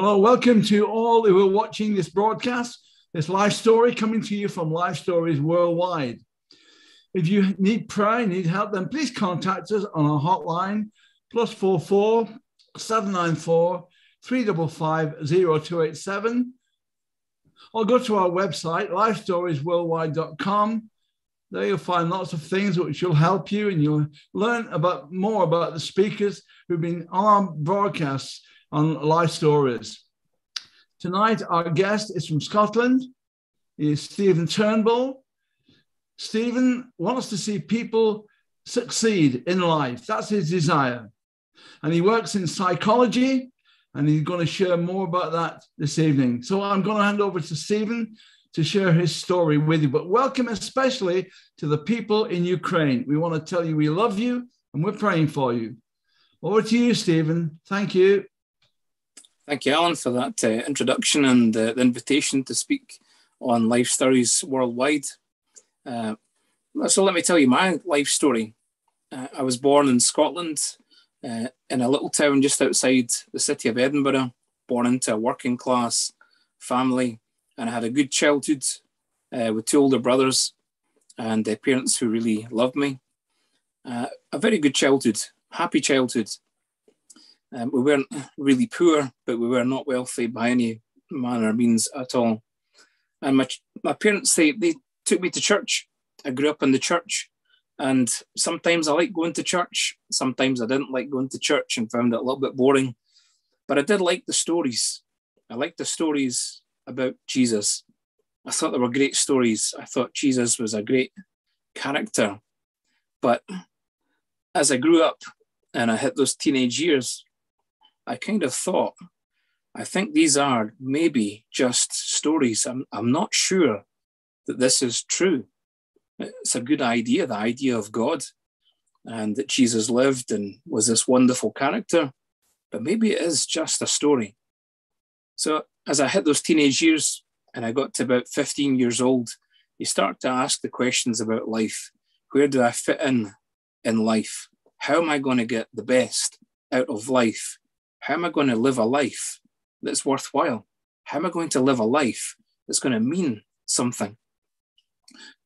Hello, welcome to all who are watching this broadcast, this live story coming to you from Life Stories Worldwide. If you need prayer, need help, then please contact us on our hotline, plus 44 794 355 0287, or go to our website, lifestoriesworldwide.com. There you'll find lots of things which will help you, and you'll learn about more about the speakers who've been on our broadcasts on life stories. Tonight, our guest is from Scotland. Is Steven Turnbull. Steven wants to see people succeed in life. That's his desire. And he works in psychology, and he's going to share more about that this evening. So I'm going to hand over to Steven to share his story with you. But welcome especially to the people in Ukraine. We want to tell you we love you and we're praying for you. Over to you, Steven. Thank you. Thank you, Alan, for that uh, introduction and uh, the invitation to speak on Life Stories Worldwide. Uh, so, let me tell you my life story. Uh, I was born in Scotland uh, in a little town just outside the city of Edinburgh, born into a working class family, and I had a good childhood uh, with two older brothers and parents who really loved me. a very good childhood, happy childhood. Um, we weren't really poor, but we were not wealthy by any manner means at all. And my, my parents, they, they took me to church. I grew up in the church. And sometimes I liked going to church. Sometimes I didn't like going to church and found it a little bit boring. But I did like the stories. I liked the stories about Jesus. I thought they were great stories. I thought Jesus was a great character. But as I grew up and I hit those teenage years, I kind of thought, I think these are maybe just stories. I'm, I'm not sure that this is true. It's a good idea, the idea of God, and that Jesus lived and was this wonderful character, but maybe it is just a story. So as I hit those teenage years and I got to about 15 years old, you start to ask the questions about life. Where do I fit in in life? How am I going to get the best out of life? How am I going to live a life that's worthwhile? How am I going to live a life that's going to mean something?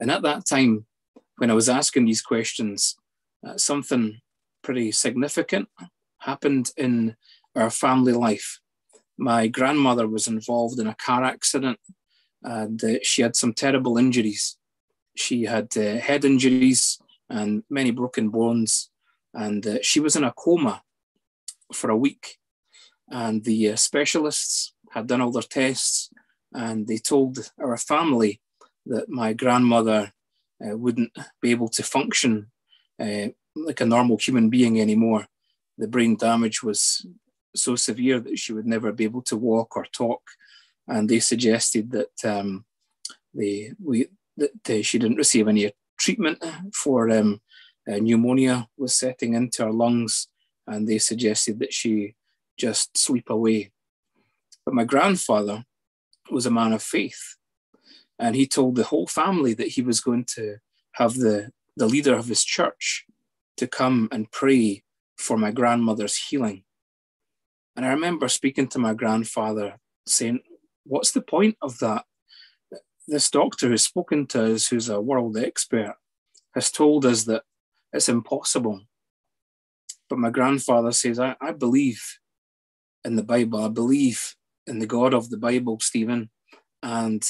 And at that time, when I was asking these questions, uh, something pretty significant happened in our family life. My grandmother was involved in a car accident and uh, she had some terrible injuries. She had uh, head injuries and many broken bones, and uh, she was in a coma for a week and the uh, specialists had done all their tests and they told our family that my grandmother uh, wouldn't be able to function uh, like a normal human being anymore. The brain damage was so severe that she would never be able to walk or talk. And they suggested that um, they, we, that she didn't receive any treatment for um, pneumonia was setting into her lungs. And they suggested that she just sweep away. But my grandfather was a man of faith, and he told the whole family that he was going to have the, the leader of his church to come and pray for my grandmother's healing. And I remember speaking to my grandfather saying, What's the point of that? This doctor who's spoken to us, who's a world expert, has told us that it's impossible. But my grandfather says, I, I believe in the Bible. I believe in the God of the Bible, Steven. And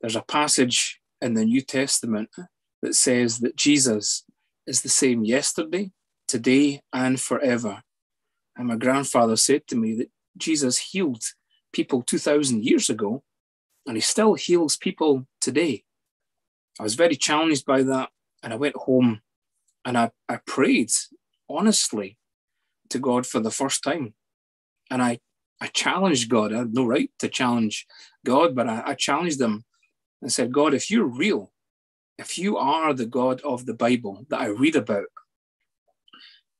there's a passage in the New Testament that says that Jesus is the same yesterday, today, and forever. And my grandfather said to me that Jesus healed people 2,000 years ago, and he still heals people today. I was very challenged by that, and I went home and I, I prayed honestly to God for the first time and I I challenged God. I had no right to challenge God, but I, I challenged him and said, God, if you're real, if you are the God of the Bible that I read about,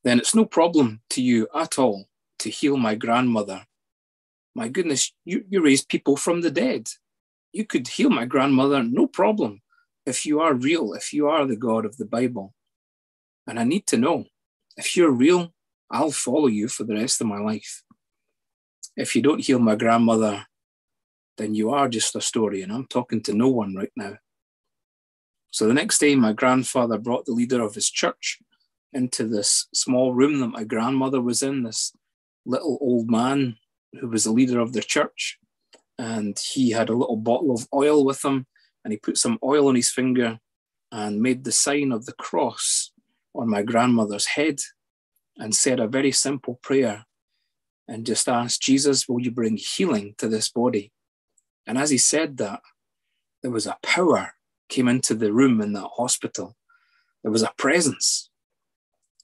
then it's no problem to you at all to heal my grandmother. My goodness, you, you raised people from the dead. You could heal my grandmother, no problem, if you are real, if you are the God of the Bible. And I need to know if you're real, I'll follow you for the rest of my life. If you don't heal my grandmother, then you are just a story, and I'm talking to no one right now. So the next day, my grandfather brought the leader of his church into this small room that my grandmother was in, this little old man who was the leader of the church. And he had a little bottle of oil with him, and he put some oil on his finger and made the sign of the cross on my grandmother's head and said a very simple prayer and just asked, Jesus, will you bring healing to this body? And as he said that, there was a power came into the room in that hospital. There was a presence.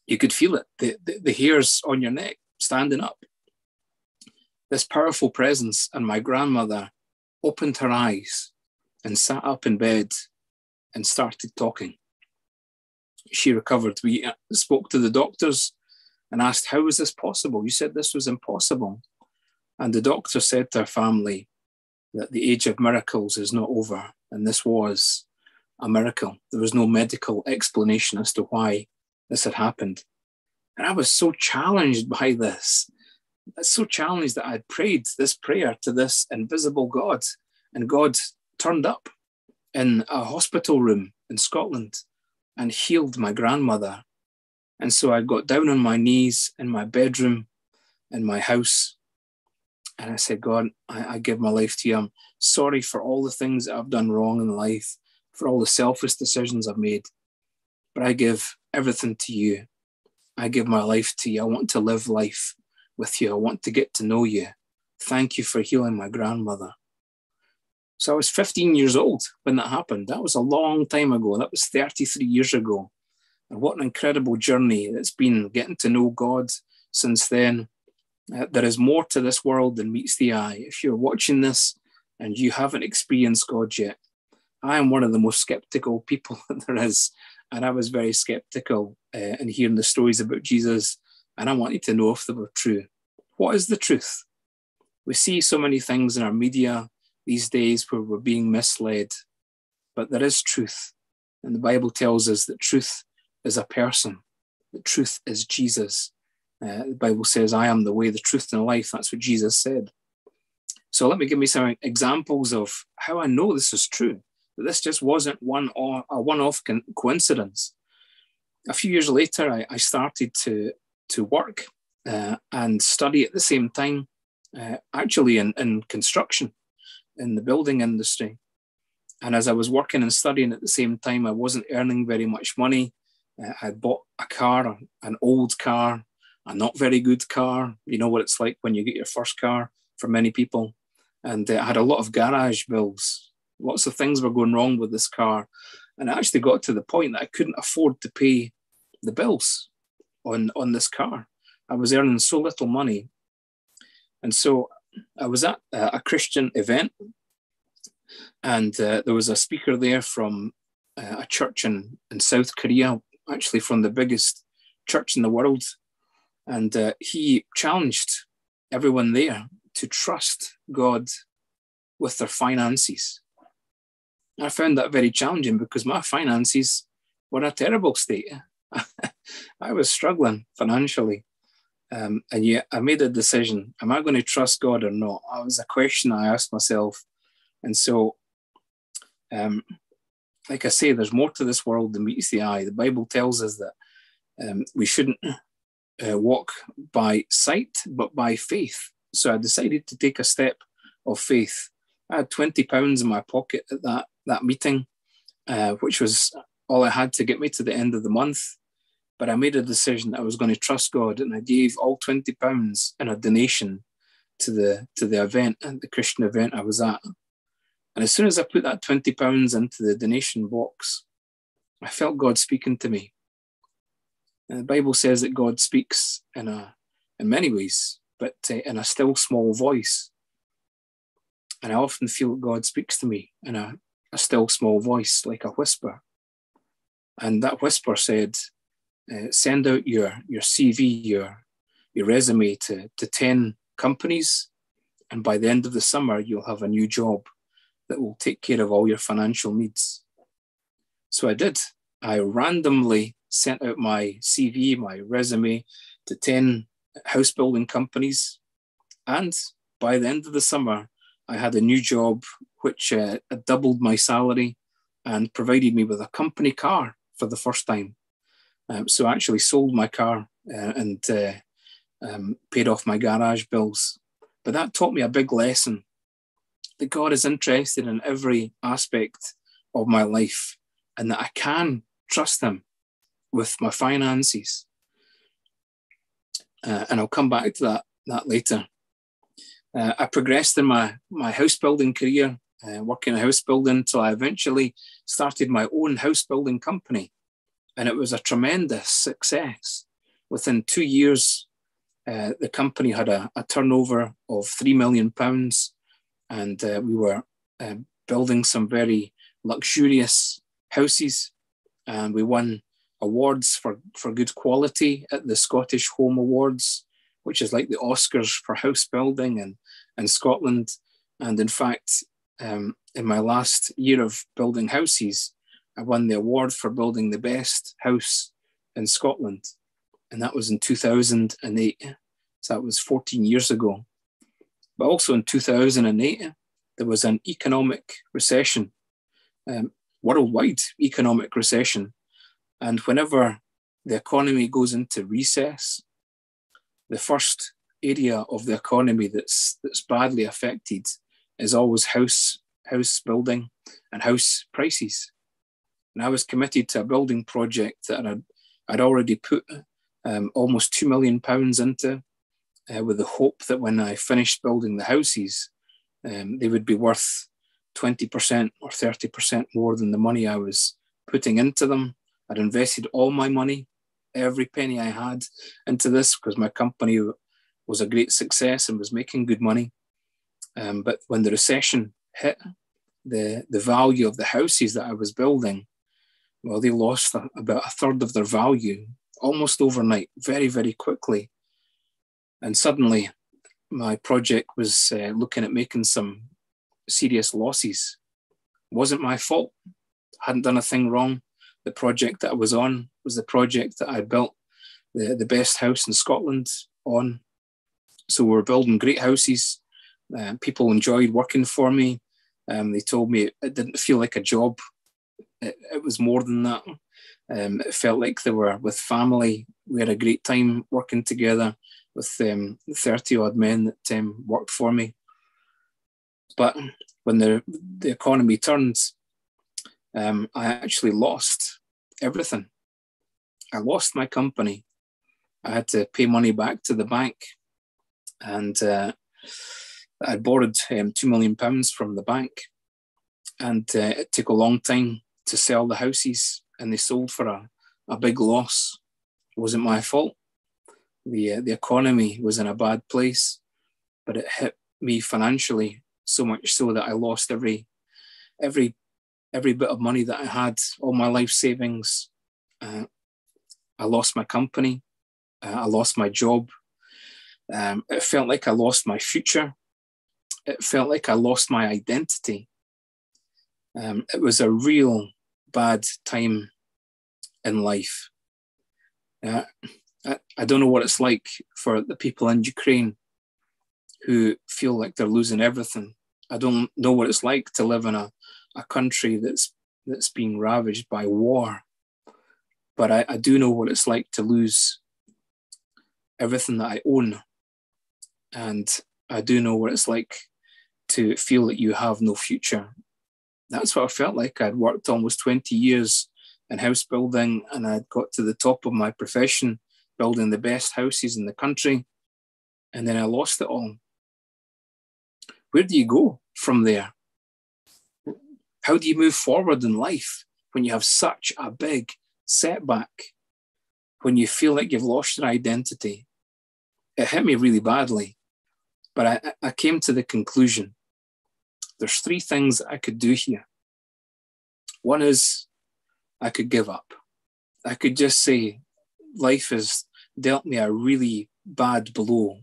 You could feel it, the, the, the hairs on your neck standing up. This powerful presence, and my grandmother opened her eyes and sat up in bed and started talking. She recovered. We uh, spoke to the doctors and asked, How was this possible? You said this was impossible. And the doctor said to her family that the age of miracles is not over. And this was a miracle. There was no medical explanation as to why this had happened. And I was so challenged by this. I was So challenged that I had prayed this prayer to this invisible God, and God turned up in a hospital room in Scotland and healed my grandmother. And so I got down on my knees in my bedroom in my house. And I said, God, I, I give my life to you. I'm sorry for all the things that I've done wrong in life for all the selfish decisions I've made. But I give everything to you. I give my life to you. I want to live life with you. I want to get to know you. Thank you for healing my grandmother. So I was 15 years old when that happened. That was a long time ago. That was 33 years ago. And what an incredible journey it's been getting to know God since then. Uh, there is more to this world than meets the eye. If you're watching this and you haven't experienced God yet, I am one of the most skeptical people that there is. And I was very skeptical uh, in hearing the stories about Jesus. And I wanted to know if they were true. What is the truth? We see so many things in our media these days where we're being misled, but there is truth. And the Bible tells us that truth is a person, The truth is Jesus. Uh, the Bible says, I am the way, the truth, and the life. That's what Jesus said. So let me give me some examples of how I know this is true That this just wasn't one or a one-off coincidence. A few years later, I, I started to to work uh, and study at the same time, uh, actually in, in construction, in the building industry. And as I was working and studying at the same time, I wasn't earning very much money. Uh, I bought a car, an old car, a not very good car. You know what it's like when you get your first car for many people. And uh, I had a lot of garage bills lots of things were going wrong with this car. And I actually got to the point that I couldn't afford to pay the bills on, on this car. I was earning so little money. And so I was at a Christian event, and uh, there was a speaker there from uh, a church in, in South Korea, actually from the biggest church in the world. And uh, he challenged everyone there to trust God with their finances. I found that very challenging because my finances were in a terrible state. I was struggling financially. Um, and yet I made a decision am I going to trust God or not? That was a question I asked myself. And so, um, like I say, there's more to this world than meets the eye. The Bible tells us that um, we shouldn't uh, walk by sight, but by faith. So I decided to take a step of faith. I had 20 pounds in my pocket at that that meeting, uh, which was all I had to get me to the end of the month. But I made a decision that I was going to trust God, and I gave all twenty pounds in a donation to the to the event, and the Christian event I was at. And as soon as I put that twenty pounds into the donation box, I felt God speaking to me. And the Bible says that God speaks in a in many ways, but uh, in a still small voice. And I often feel God speaks to me in a a still small voice, like a whisper. And that whisper said, uh, send out your, your CV, your, your resume to, to 10 companies. And by the end of the summer, you'll have a new job that will take care of all your financial needs. So I did. I randomly sent out my CV, my resume to 10 house building companies. And by the end of the summer, I had a new job which uh, doubled my salary and provided me with a company car for the first time. Um, so I actually sold my car uh, and uh, um, paid off my garage bills. But that taught me a big lesson that God is interested in every aspect of my life and that I can trust Him with my finances. Uh, and I'll come back to that, that later. Uh, I progressed in my, my house building career, uh, working in house building until I eventually started my own house building company. And it was a tremendous success. Within two years, uh, the company had a, a, turnover of £3 million, and uh, we were uh, building some very luxurious houses. And we won awards for, for good quality at the Scottish Home Awards, which is like the Oscars for house building and in Scotland. And in fact, um, in my last year of building houses, I won the award for building the best house in Scotland. And that was in 2008. So that was 14 years ago. But also in 2008, there was an economic recession, um, worldwide economic recession. And whenever the economy goes into recess, the first area of the economy that's that's badly affected is always house house building and house prices. And I was committed to a building project that I'd, I'd already put um, almost two million pounds into, uh, with the hope that when I finished building the houses, um, they would be worth 20% or 30% more than the money I was putting into them. I'd invested all my money, every penny I had into this because my company was a great success and was making good money. Um, but when the recession hit, the, the value of the houses that I was building, well, they lost about a third of their value almost overnight, very, very quickly. And suddenly, my project was uh, looking at making some serious losses. It wasn't my fault. I hadn't done a thing wrong. The project that I was on was the project that I built the, the best house in Scotland on. So we were building great houses. Uh, people enjoyed working for me. Um, they told me it didn't feel like a job. It, it was more than that. Um, it felt like they were with family. We had a great time working together with um, 30 odd men that um, worked for me. But when the, the economy turns, um, I actually lost everything. I lost my company. I had to pay money back to the bank and uh, I borrowed um, two million pounds from the bank, and uh, it took a long time to sell the houses, and they sold for a, a big loss. It wasn't my fault. The uh, The economy was in a bad place, but it hit me financially so much so that I lost every every every bit of money that I had, all my life savings. Uh, I lost my company. Uh, I lost my job. Um, it felt like I lost my future. It felt like I lost my identity. Um, it was a real bad time in life. Uh, I, I don't know what it's like for the people in Ukraine who feel like they're losing everything. I don't know what it's like to live in a, a country that's that's being ravaged by war. But I, I do know what it's like to lose everything that I own and I do know what it's like to feel that you have no future. That's what I felt like. I'd worked almost 20 years in house building and I'd got to the top of my profession, building the best houses in the country. And then I lost it all. Where do you go from there? How do you move forward in life when you have such a big setback? When you feel like you've lost your identity? It hit me really badly. But I, I came to the conclusion there's three things I could do here. One is I could give up. I could just say, life has dealt me a really bad blow,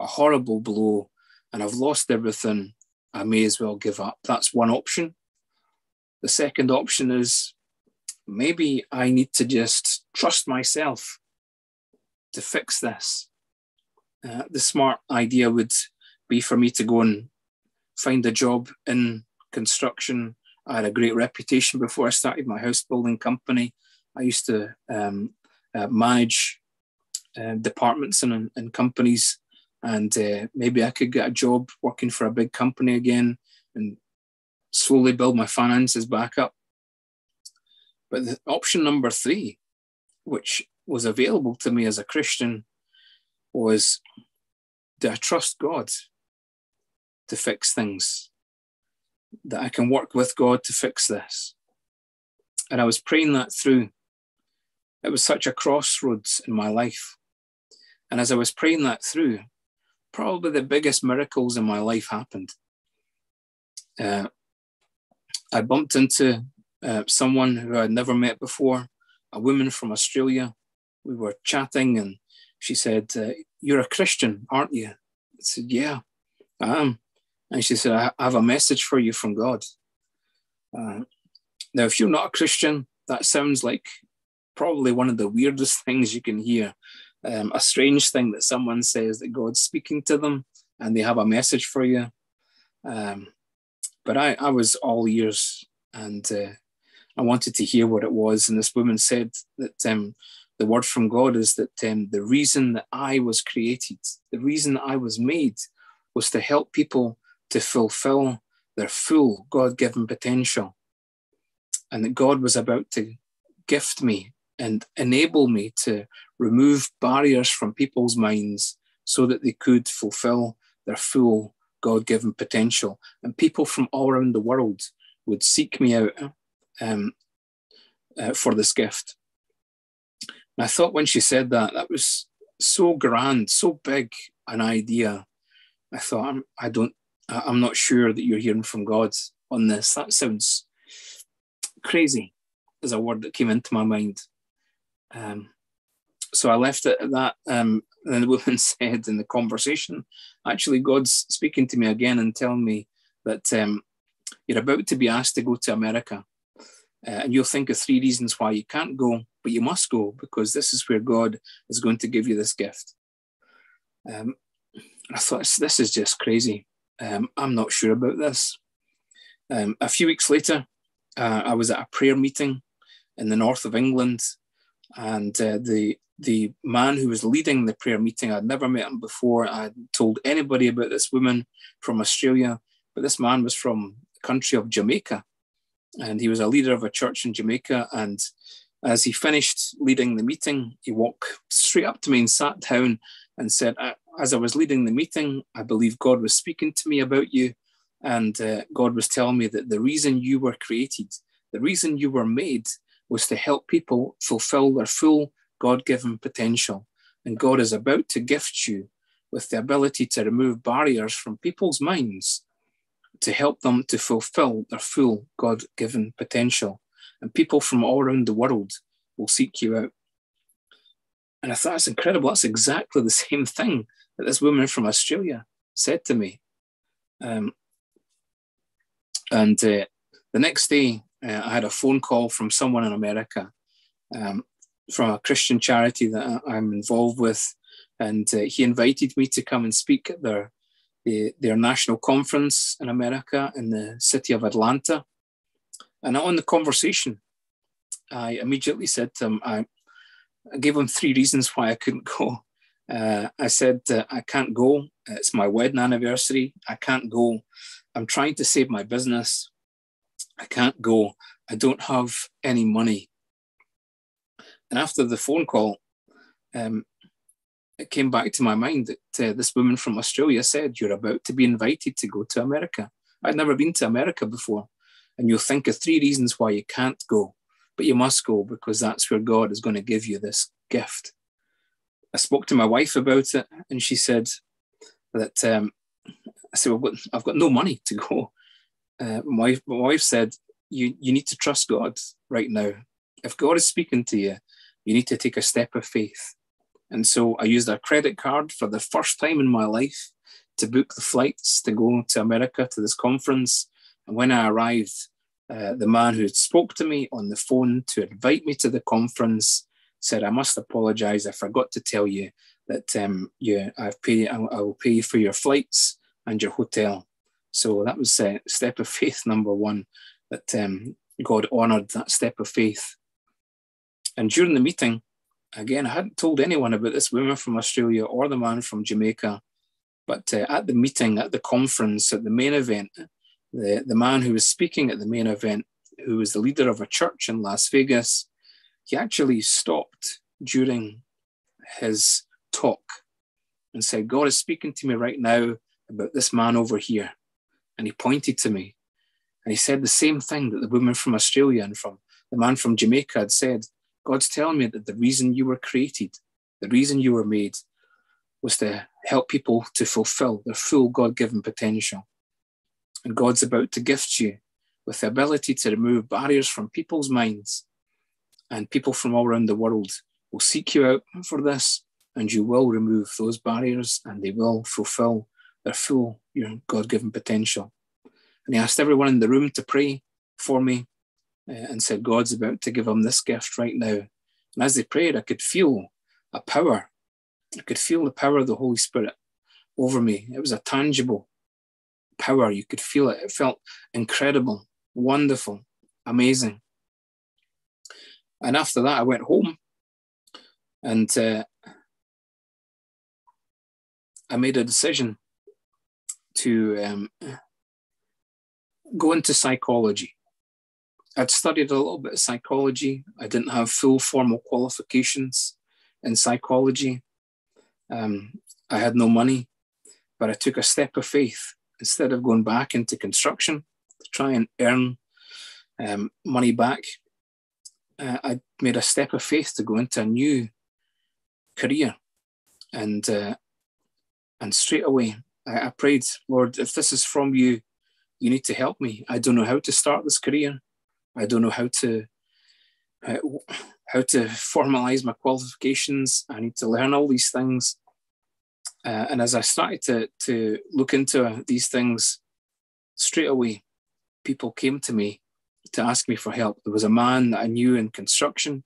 a horrible blow, and I've lost everything. I may as well give up. That's one option. The second option is maybe I need to just trust myself to fix this. Uh, the smart idea would be for me to go and find a job in construction. I had a great reputation before I started my house building company. I used to um, uh, manage uh, departments and, and companies, and uh, maybe I could get a job working for a big company again and slowly build my finances back up. But the option number three, which was available to me as a Christian, was do I trust God to fix things? That I can work with God to fix this? And I was praying that through. It was such a crossroads in my life. And as I was praying that through, probably the biggest miracles in my life happened. Uh, I bumped into uh, someone who I'd never met before, a woman from Australia. We were chatting, and she said, uh, You're a Christian, aren't you? I said, Yeah, I am. And she said, I have a message for you from God. Uh, now, if you're not a Christian, that sounds like probably one of the weirdest things you can hear. Um, a strange thing that someone says that God's speaking to them and they have a message for you. Um, but I, I was all ears and uh, I wanted to hear what it was. And this woman said that um, the word from God is that um, the reason that I was created, the reason I was made, was to help people to fulfill their full God given potential. And that God was about to gift me and enable me to remove barriers from people's minds so that they could fulfill their full God given potential. And people from all around the world would seek me out um, uh, for this gift. And I thought when she said that, that was so grand, so big an idea. I thought, I'm, I don't, I'm not sure that you're hearing from God on this. That sounds crazy, is a word that came into my mind. Um, so I left it at that. Um, and the woman said in the conversation, actually, God's speaking to me again and telling me that um, you're about to be asked to go to America. Uh, and you'll think of three reasons why you can't go, but you must go because this is where God is going to give you this gift. Um, I thought, this is just crazy. Um, I'm not sure about this. Um, a few weeks later, uh, I was at a prayer meeting in the north of England, and uh, the the man who was leading the prayer meeting, I'd never met him before. I told anybody about this woman from Australia, but this man was from the country of Jamaica. And he was a leader of a church in Jamaica. And as he finished leading the meeting, he walked straight up to me and sat down and said, As I was leading the meeting, I believe God was speaking to me about you. And uh, God was telling me that the reason you were created, the reason you were made, was to help people fulfill their full God given potential. And God is about to gift you with the ability to remove barriers from people's minds to help them to fulfill their full God given potential. And people from all around the world will seek you out. And I thought it's incredible. That's exactly the same thing that this woman from Australia said to me. Um, and uh, the next day, uh, I had a phone call from someone in America um, from a Christian charity that I'm involved with, and uh, he invited me to come and speak at their their national conference in America in the city of Atlanta. And on the conversation, I immediately said to him, I, I gave him three reasons why I couldn't go. Uh, I said, uh, I can't go. It's my wedding anniversary. I can't go. I'm trying to save my business. I can't go. I don't have any money. And after the phone call, um, it came back to my mind that uh, this woman from Australia said, You're about to be invited to go to America. I'd never been to America before. And you'll think of three reasons why you can't go, but you must go because that's where God is going to give you this gift. I spoke to my wife about it, and she said that um, I said, well, I've got no money to go. Uh, my, my wife said, you, you need to trust God right now. If God is speaking to you, you need to take a step of faith. And so I used a credit card for the first time in my life to book the flights to go to America to this conference. And when I arrived, uh, the man who had spoke to me on the phone to invite me to the conference said, "I must apologize. I forgot to tell you that um, you, I've paid. I, I will pay for your flights and your hotel. So that was uh, step of faith number one, that um, God honoured that step of faith. And during the meeting, again, I hadn't told anyone about this woman from Australia or the man from Jamaica. But uh, at the meeting, at the conference, at the main event, the, the man who was speaking at the main event, who was the leader of a church in Las Vegas, he actually stopped during his talk and said, God is speaking to me right now about this man over here. And he pointed to me and he said the same thing that the woman from Australia and from the man from Jamaica had said. God's telling me that the reason you were created, the reason you were made, was to help people to fulfill their full God given potential. And God's about to gift you with the ability to remove barriers from people's minds. And people from all around the world will seek you out for this, and you will remove those barriers and they will fulfill their full your God given potential. And he asked everyone in the room to pray for me uh, and said, God's about to give him this gift right now. And as they prayed, I could feel a power. I could feel the power of the Holy Spirit over me. It was a tangible power. You could feel it. It felt incredible, wonderful, amazing. And after that, I went home and uh, I made a decision to um, go into psychology. I'd studied a little bit of psychology. I didn't have full formal qualifications in psychology. Um, I had no money, but I took a step of faith. Instead of going back into construction to try and earn um, money back, uh, I made a step of faith to go into a new career. And uh, and straight away, I, I prayed, Lord, if this is from you, you need to help me. I don't know how to start this career. I don't know how to how, how to formalize my qualifications. I need to learn all these things. Uh, and as I started to to look into these things, straight away, people came to me to ask me for help. There was a man that I knew in construction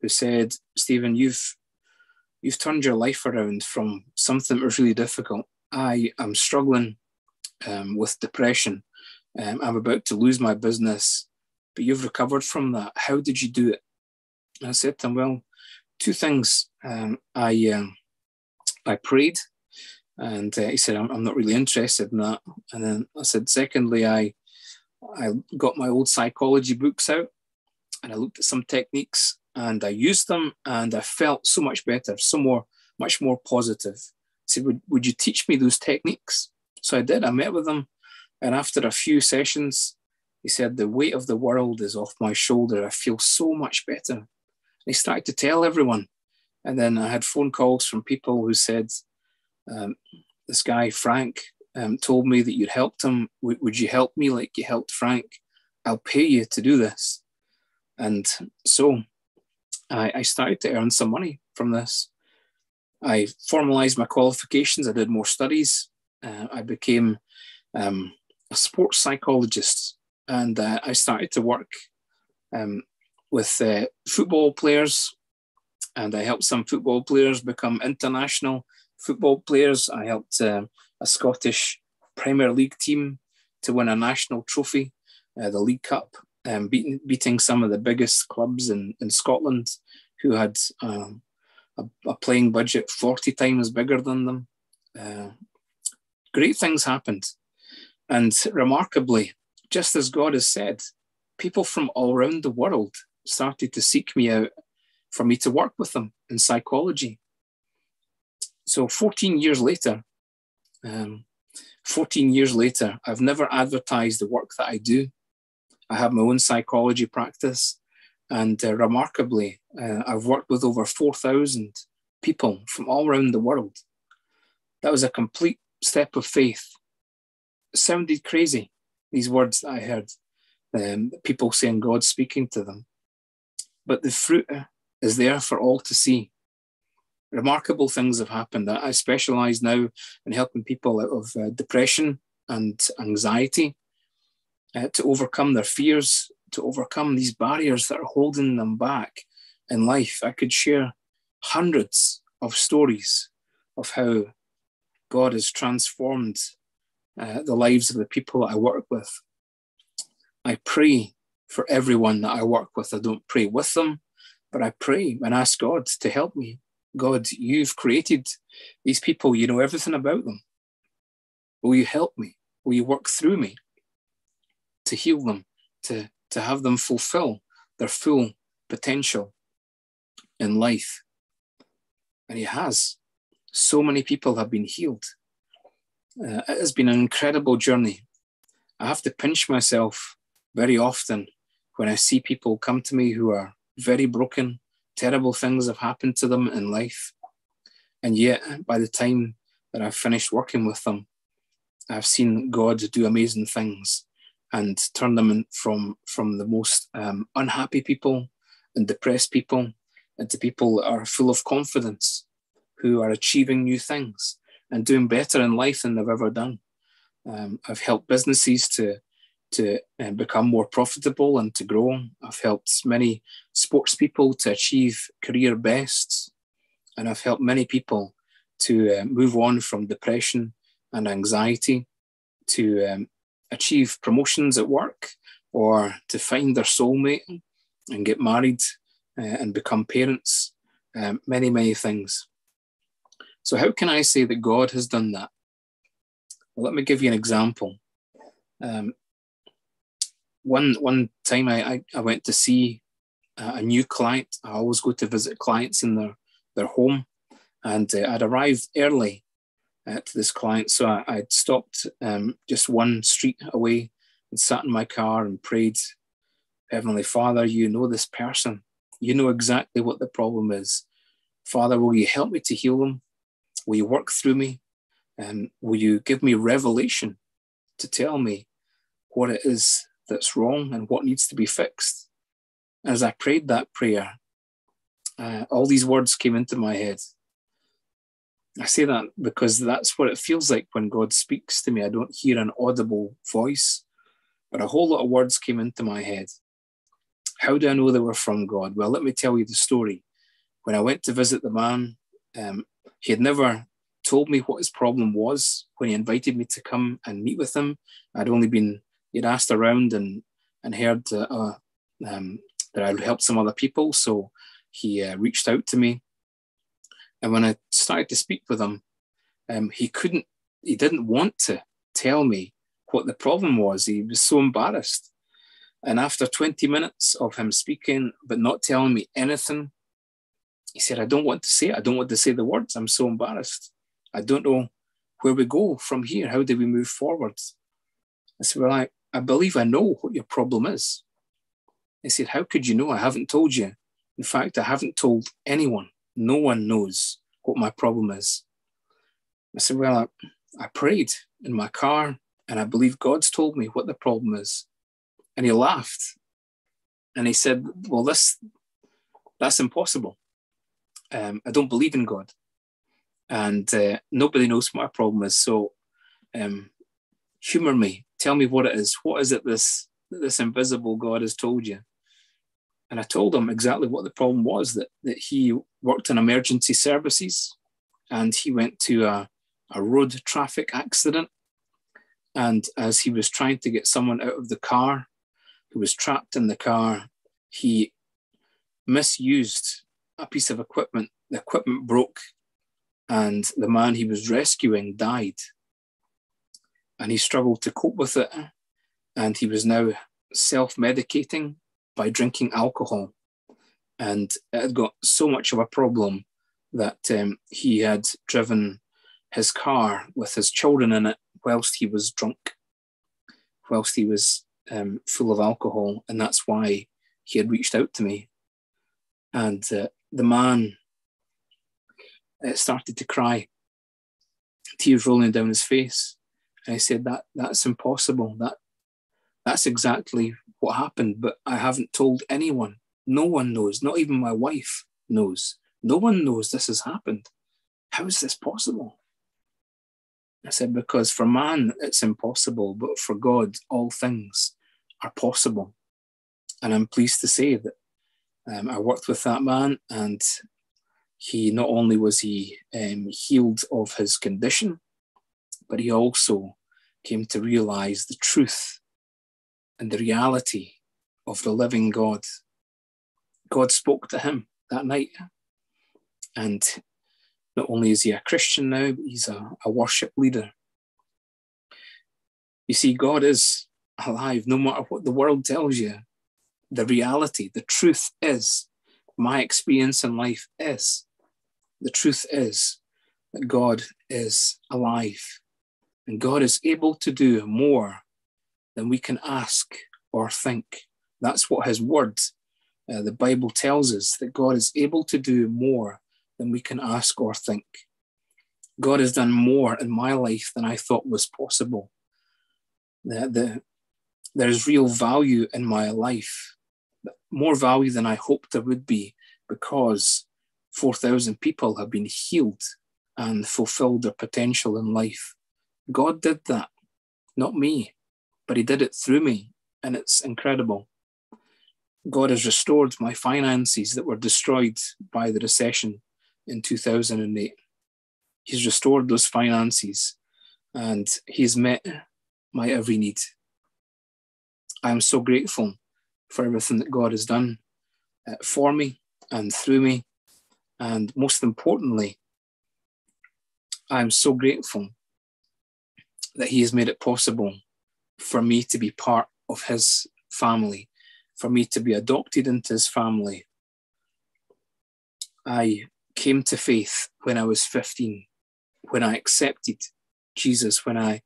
who said, "Steven, you've you've turned your life around from something that was really difficult. I am struggling um, with depression. Um, I'm about to lose my business, but you've recovered from that. How did you do it? And I said to him, Well, two things. Um, I um, I prayed, and uh, he said, I'm, I'm not really interested in that. And then I said, Secondly, I I got my old psychology books out and I looked at some techniques and I used them and I felt so much better, so more, much more positive. Said, would, would you teach me those techniques? So I did. I met with him. And after a few sessions, he said, the weight of the world is off my shoulder. I feel so much better. And he started to tell everyone. And then I had phone calls from people who said, um, this guy, Frank, um, told me that you'd helped him. W- would you help me like you helped Frank? I'll pay you to do this. And so I, I started to earn some money from this. I formalized my qualifications. I did more studies. Uh, I became um, a sports psychologist, and uh, I started to work um, with uh, football players, and I helped some football players become international football players. I helped uh, a Scottish Premier League team to win a national trophy, uh, the League Cup, um, beating, beating some of the biggest clubs in, in Scotland who had um, a, a, playing budget 40 times bigger than them. Uh, great things happened. And remarkably, just as God has said, people from all around the world started to seek me out for me to work with them in psychology. So 14 years later, um, 14 years later, I've never advertised the work that I do. I have my own psychology practice. And uh, remarkably, uh, I've worked with over 4,000 people from all around the world. That was a complete step of faith. It sounded crazy, these words that I heard, um, people saying God speaking to them. But the fruit is there for all to see. Remarkable things have happened. I specialize now in helping people out of uh, depression and anxiety uh, to overcome their fears, to overcome these barriers that are holding them back in life. I could share hundreds of stories of how God has transformed uh, the lives of the people I work with. I pray for everyone that I work with. I don't pray with them, but I pray and ask God to help me. God, you've created these people, you know everything about them. Will you help me? Will you work through me to heal them, to, to have them fulfill their full potential in life? And He has. So many people have been healed. Uh, it has been an incredible journey. I have to pinch myself very often when I see people come to me who are very broken, terrible things have happened to them in life. And yet, by the time that I've finished working with them, I've seen God do amazing things and turn them from, from the most um, unhappy people and depressed people into people that are full of confidence, who are achieving new things and doing better in life than they've ever done. Um, I've helped businesses to to uh, become more profitable and to grow. I've helped many sports people to achieve career bests, and I've helped many people to uh, move on from depression and anxiety to um, achieve promotions at work or to find their soulmate and get married uh, and become parents. Um, many, many things. So, how can I say that God has done that? Well, let me give you an example. Um, one one time I, I, I went to see a new client. I always go to visit clients in their their home, and uh, I'd arrived early uh, to this client, so I, I'd stopped um, just one street away and sat in my car and prayed, Heavenly Father, you know this person, you know exactly what the problem is. Father, will you help me to heal them? Will you work through me? And will you give me revelation to tell me what it is that's wrong and what needs to be fixed. As I prayed that prayer, uh, all these words came into my head. I say that because that's what it feels like when God speaks to me. I don't hear an audible voice, but a whole lot of words came into my head. How do I know they were from God? Well, let me tell you the story. When I went to visit the man, um, he had never told me what his problem was when he invited me to come and meet with him. I'd only been he'd asked around and and heard uh, uh, um, that I'd helped some other people, so he uh, reached out to me. And when I started to speak with him, um, he couldn't, he didn't want to tell me what the problem was. He was so embarrassed. And after 20 minutes of him speaking, but not telling me anything, he said, I don't want to say it. I don't want to say the words. I'm so embarrassed. I don't know where we go from here. How do we move forward? I said, Well, I, I believe I know what your problem is. He said, How could you know? I haven't told you. In fact, I haven't told anyone. No one knows what my problem is. I said, Well, I, I prayed in my car and I believe God's told me what the problem is. And he laughed and he said, Well, this that's impossible. Um, I don't believe in God. And uh, nobody knows what my problem is. So um, humor me tell me what it is. What is it this this invisible God has told you? And I told him exactly what the problem was that, that he worked in emergency services and he went to a, a road traffic accident. And as he was trying to get someone out of the car who was trapped in the car, he misused a piece of equipment. The equipment broke, and the man he was rescuing died and he struggled to cope with it. And he was now self medicating by drinking alcohol. And it had got so much of a problem that um, he had driven his car with his children in it whilst he was drunk, whilst he was um, full of alcohol. And that's why he had reached out to me. And uh, the man uh, started to cry, tears rolling down his face. And I said that that's impossible. That that's exactly what happened, but I haven't told anyone. No one knows, not even my wife knows. No one knows this has happened. How is this possible? I said, because for man it's impossible, but for God all things are possible. And I'm pleased to say that um, I worked with that man, and he not only was he um, healed of his condition, but he also came to realize the truth and the reality of the living God. God spoke to him that night. And not only is he a Christian now, but he's a, a worship leader. You see, God is alive no matter what the world tells you. The reality, the truth is, my experience in life is, the truth is that God is alive. And God is able to do more than we can ask or think. That's what his word, uh, the Bible tells us, that God is able to do more than we can ask or think. God has done more in my life than I thought was possible. The, the, there's real value in my life, more value than I hoped there would be, because 4,000 people have been healed and fulfilled their potential in life. God did that, not me, but He did it through me, and it's incredible. God has restored my finances that were destroyed by the recession in 2008. He's restored those finances and He's met my every need. I am so grateful for everything that God has done uh, for me and through me. And most importantly, I'm so grateful that He has made it possible for me to be part of His family, for me to be adopted into His family. I came to faith when I was 15, when I accepted Jesus, when I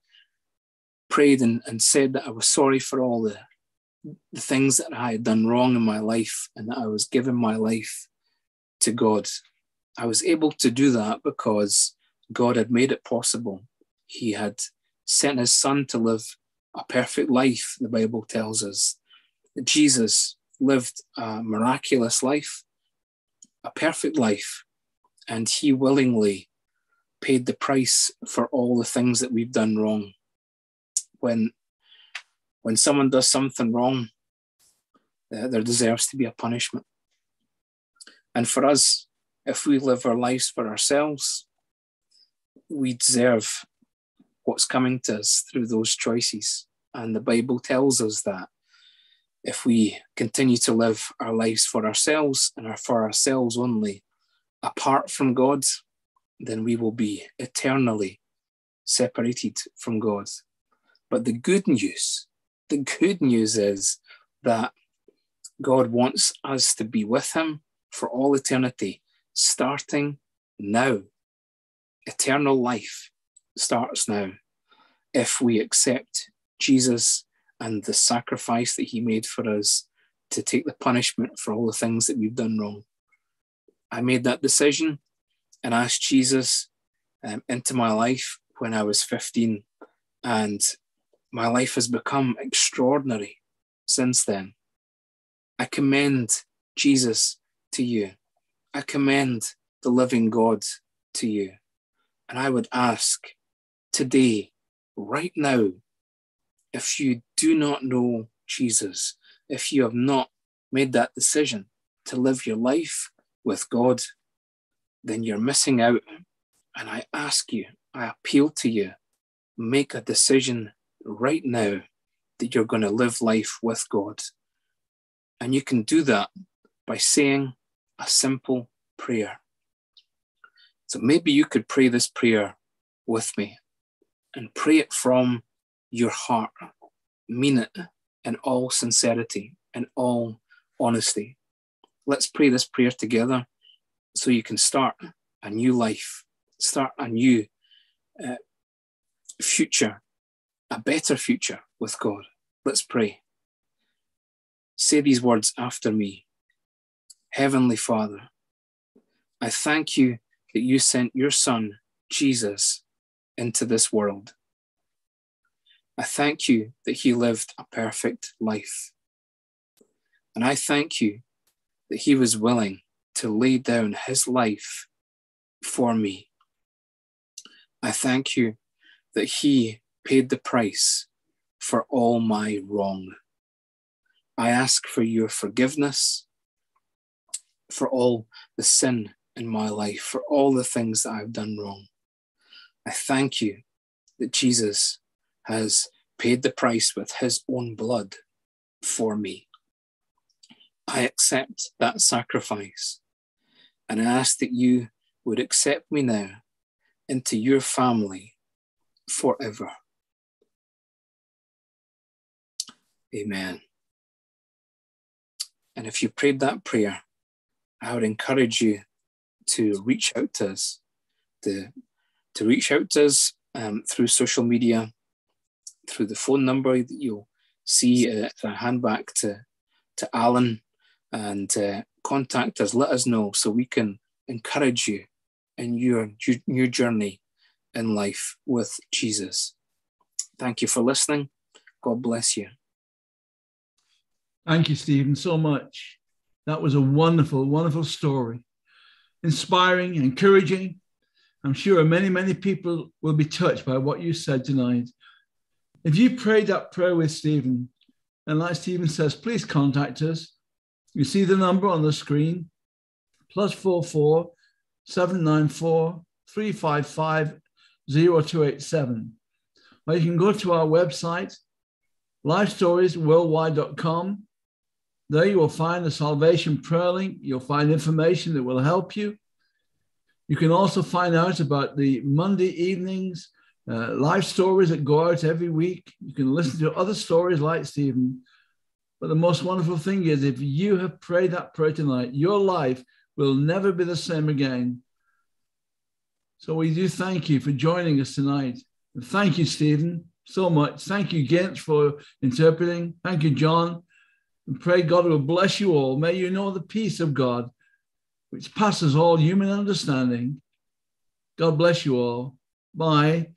prayed and, and said that I was sorry for all the, the things that I had done wrong in my life and that I was giving my life to God. I was able to do that because God had made it possible. He had sent his son to live a perfect life, the Bible tells us. Jesus lived a miraculous life, a perfect life, and he willingly paid the price for all the things that we've done wrong. When, when someone does something wrong, there deserves to be a punishment. And for us, if we live our lives for ourselves, we deserve what's coming to us through those choices. And the Bible tells us that if we continue to live our lives for ourselves and are for ourselves only, apart from God, then we will be eternally separated from God. But the good news, the good news is that God wants us to be with Him for all eternity, starting now. Eternal life starts now if we accept Jesus and the sacrifice that he made for us to take the punishment for all the things that we've done wrong. I made that decision and asked Jesus um, into my life when I was 15, and my life has become extraordinary since then. I commend Jesus to you. I commend the living God to you. And I would ask today, right now, if you do not know Jesus, if you have not made that decision to live your life with God, then you're missing out. And I ask you, I appeal to you, make a decision right now that you're going to live life with God. And you can do that by saying a simple prayer. So maybe you could pray this prayer with me and pray it from your heart. Mean it in all sincerity and all honesty. Let's pray this prayer together so you can start a new life, start a new uh, future, a better future with God. Let's pray. Say these words after me Heavenly Father, I thank you that you sent your Son, Jesus, into this world. I thank you that he lived a perfect life. And I thank you that he was willing to lay down his life for me. I thank you that he paid the price for all my wrong. I ask for your forgiveness for all the sin in my life, for all the things that I've done wrong. I thank you that Jesus has paid the price with his own blood for me. I accept that sacrifice and I ask that you would accept me now into your family forever. Amen. And if you prayed that prayer, I would encourage you to reach out to us, to, to reach out to us um, through social media, through the phone number that you'll see uh, I hand back to, to Alan and uh, contact us, let us know so we can encourage you in your new journey in life with Jesus. Thank you for listening. God bless you. Thank you, Steven, so much. That was a wonderful, wonderful story. Inspiring, encouraging. I'm sure many, many people will be touched by what you said tonight. If you prayed that prayer with Steven, and like Steven says, please contact us. You see the number on the screen, plus four four seven nine four three five five zero two eight seven. Or you can go to our website, lifestoriesworldwide.com. There you will find the salvation prayer link. You'll find information that will help you. You can also find out about the Monday evenings uh, live stories that go out every week. You can listen to other stories like Steven. But the most wonderful thing is, if you have prayed that prayer tonight, your life will never be the same again. So we do thank you for joining us tonight. And thank you, Steven, so much. Thank you, Gents, for interpreting. Thank you, John. And pray God will bless you all. May you know the peace of God, which passes all human understanding. God bless you all. Bye.